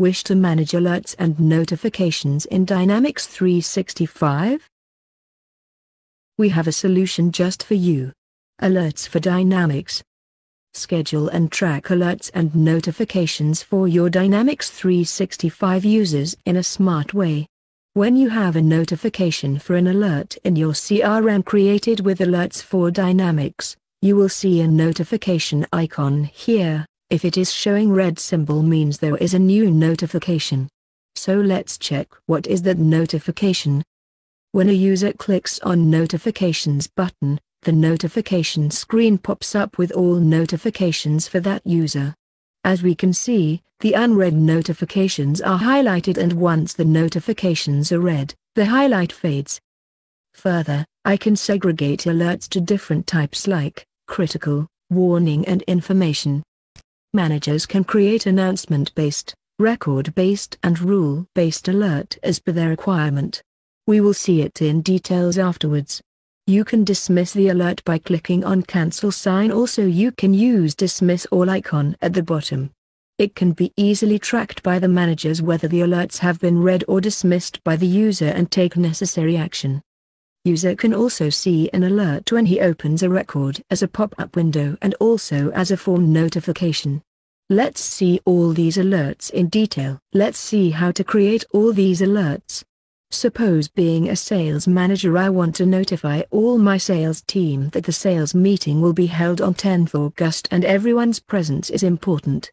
Wish to manage alerts and notifications in Dynamics 365? We have a solution just for you. Alerts for Dynamics. Schedule and track alerts and notifications for your Dynamics 365 users in a smart way. When you have a notification for an alert in your CRM created with Alerts for Dynamics, you will see a notification icon here. If it is showing red symbol means there is a new notification. So let's check what is that notification. When a user clicks on notifications button, the notification screen pops up with all notifications for that user. As we can see, the unread notifications are highlighted and once the notifications are read, the highlight fades. Further, I can segregate alerts to different types like critical, warning and information. Managers can create announcement-based, record-based and rule-based alert as per their requirement. We will see it in details afterwards. You can dismiss the alert by clicking on cancel sign also you can use dismiss all icon at the bottom. It can be easily tracked by the managers whether the alerts have been read or dismissed by the user and take necessary action. User can also see an alert when he opens a record as a pop-up window and also as a form notification. Let's see all these alerts in detail. Let's see how to create all these alerts. Suppose being a sales manager I want to notify all my sales team that the sales meeting will be held on 10th August and everyone's presence is important.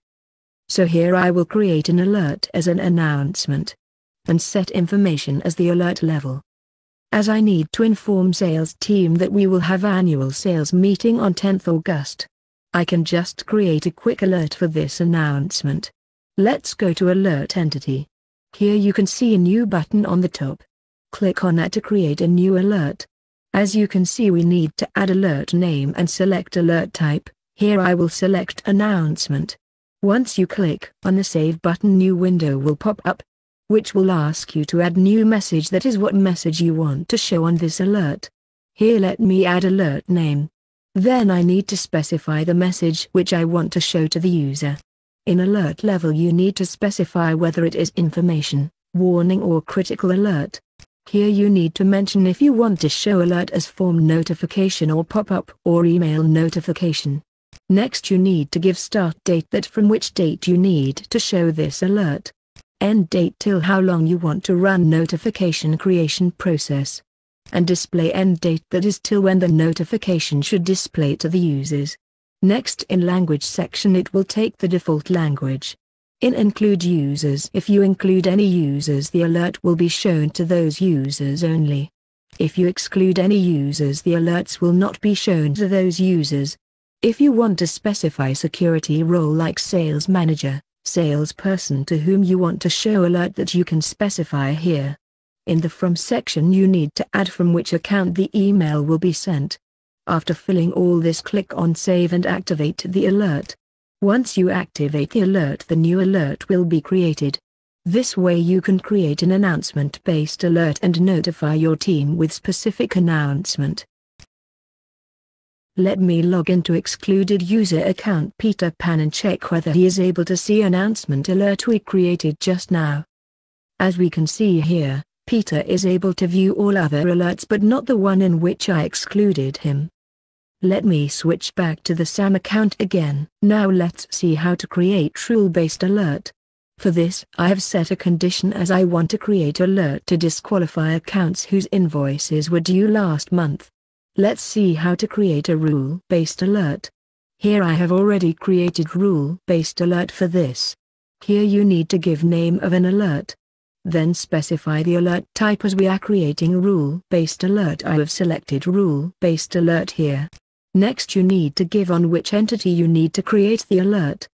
So here I will create an alert as an announcement. And set information as the alert level as I need to inform sales team that we will have annual sales meeting on 10th August. I can just create a quick alert for this announcement. Let's go to alert entity. Here you can see a new button on the top. Click on that to create a new alert. As you can see we need to add alert name and select alert type, here I will select announcement. Once you click on the save button new window will pop up, which will ask you to add new message that is what message you want to show on this alert. Here let me add alert name. Then I need to specify the message which I want to show to the user. In alert level you need to specify whether it is information, warning or critical alert. Here you need to mention if you want to show alert as form notification or pop-up or email notification. Next you need to give start date that from which date you need to show this alert end date till how long you want to run notification creation process. And display end date that is till when the notification should display to the users. Next in language section it will take the default language. In include users if you include any users the alert will be shown to those users only. If you exclude any users the alerts will not be shown to those users. If you want to specify security role like sales manager, salesperson to whom you want to show alert that you can specify here. In the From section you need to add from which account the email will be sent. After filling all this click on Save and activate the alert. Once you activate the alert the new alert will be created. This way you can create an announcement-based alert and notify your team with specific announcement. Let me log into excluded user account Peter Pan and check whether he is able to see announcement alert we created just now. As we can see here, Peter is able to view all other alerts but not the one in which I excluded him. Let me switch back to the SAM account again. Now let's see how to create rule-based alert. For this, I have set a condition as I want to create alert to disqualify accounts whose invoices were due last month. Let's see how to create a rule-based alert. Here I have already created rule-based alert for this. Here you need to give name of an alert. Then specify the alert type as we are creating rule-based alert I have selected rule-based alert here. Next you need to give on which entity you need to create the alert.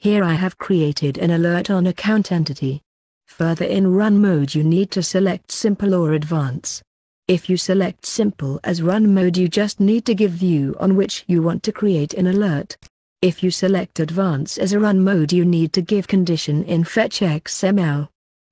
Here I have created an alert on account entity. Further in run mode you need to select simple or advance. If you select simple as run mode you just need to give view on which you want to create an alert. If you select advance as a run mode you need to give condition in fetch XML.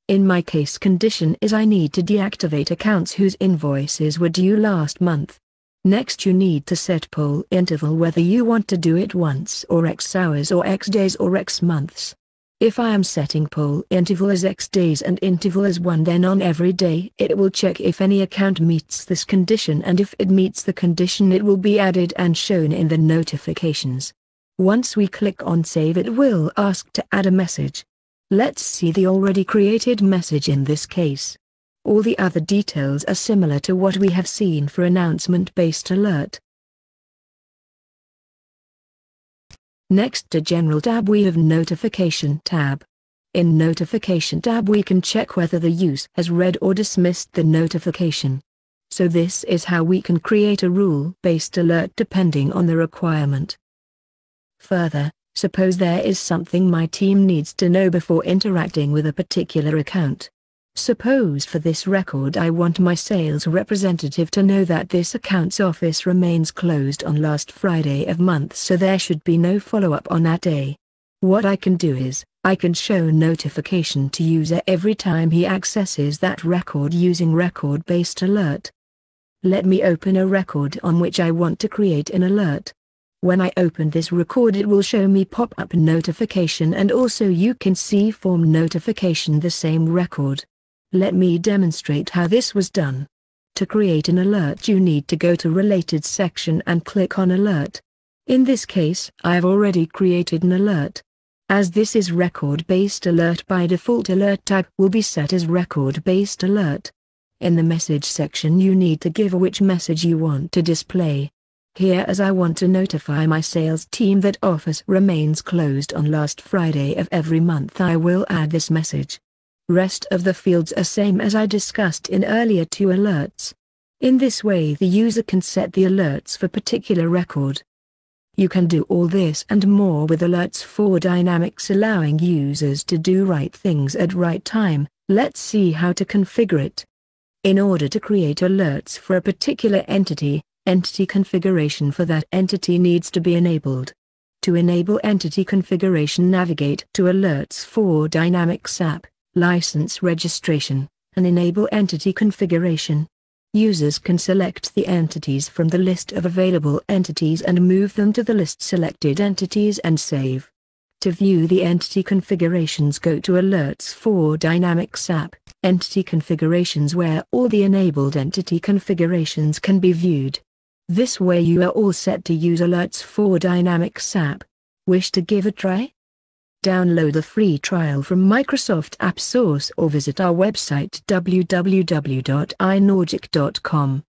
In my case condition is I need to deactivate accounts whose invoices were due last month. Next you need to set poll interval whether you want to do it once or x hours or x days or x months. If I am setting poll interval as x days and interval as 1 then on every day it will check if any account meets this condition and if it meets the condition it will be added and shown in the notifications. Once we click on save it will ask to add a message. Let's see the already created message in this case. All the other details are similar to what we have seen for announcement-based alert. Next to General tab we have Notification tab. In Notification tab we can check whether the use has read or dismissed the notification. So this is how we can create a rule-based alert depending on the requirement. Further, suppose there is something my team needs to know before interacting with a particular account. Suppose for this record I want my sales representative to know that this account's office remains closed on last Friday of month so there should be no follow-up on that day. What I can do is, I can show notification to user every time he accesses that record using record-based alert. Let me open a record on which I want to create an alert. When I open this record it will show me pop-up notification and also you can see form notification the same record. Let me demonstrate how this was done. To create an alert you need to go to Related section and click on Alert. In this case, I have already created an alert. As this is record-based alert by default alert type will be set as record-based alert. In the message section you need to give which message you want to display. Here as I want to notify my sales team that office remains closed on last Friday of every month I will add this message. Rest of the fields are same as I discussed in earlier two alerts. In this way the user can set the alerts for particular record. You can do all this and more with alerts for Dynamics allowing users to do right things at right time, let's see how to configure it. In order to create alerts for a particular entity, entity configuration for that entity needs to be enabled. To enable entity configuration navigate to Alerts for Dynamics app license registration, and enable entity configuration. Users can select the entities from the list of available entities and move them to the list selected entities and save. To view the entity configurations go to Alerts for Dynamics app, Entity Configurations where all the enabled entity configurations can be viewed. This way you are all set to use Alerts for Dynamics app. Wish to give a try? Download the free trial from Microsoft App Source or visit our website www.inogic.com.